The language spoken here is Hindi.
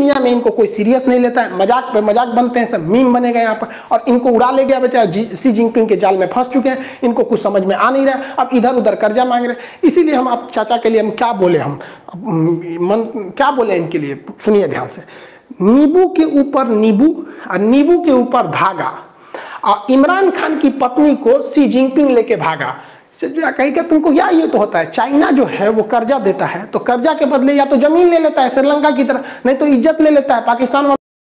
दुनिया में इनको कोई सीरियस नहीं लेता है। मज़ाक पे मज़ाक बनते हैं, सब मीम बनेगा यहाँ पर। और इनको उड़ा ले गया बेचारा सी जिनपिंग के जाल में फंस चुके हैं। इनको कुछ समझ में आ नहीं रहा अब इधर उधर कर्जा मांग रहे इसीलिए हम आप चाचा के लिए हम क्या बोले हम? मन, क्या बोले इनके लिए? सुनिए ध्यान से। नींबू के ऊपर नींबू और नींबू के ऊपर धागा। और इमरान खान की पत्नी को सी जिनपिंग लेके भागा। कहीं का तुमको, या ये तो होता है, चाइना जो है वो कर्जा देता है तो कर्जा के बदले या तो ज़मीन ले लेता है श्रीलंका की तरह नहीं तो इज़्ज़त ले लेता है, पाकिस्तान